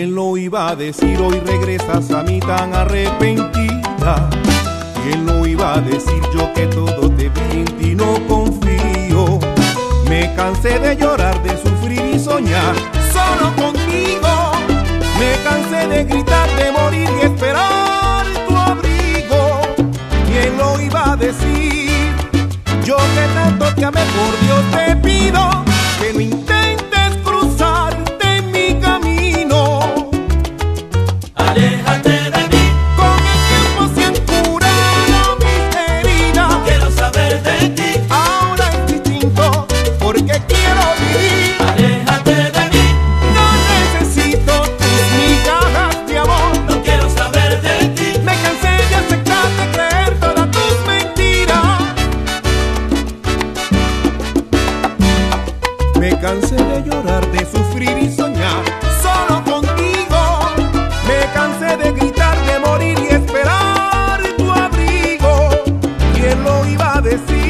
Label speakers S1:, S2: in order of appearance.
S1: ¿Quién lo iba a decir hoy regresas a mí tan arrepentida? ¿Quién lo iba a decir yo que todo te vi en ti no confío? Me cansé de llorar, de sufrir y soñar gritar de morir y esperar tu abrigo. ¿Quién lo iba a decir? Yo que tanto te amé por Dios te decir.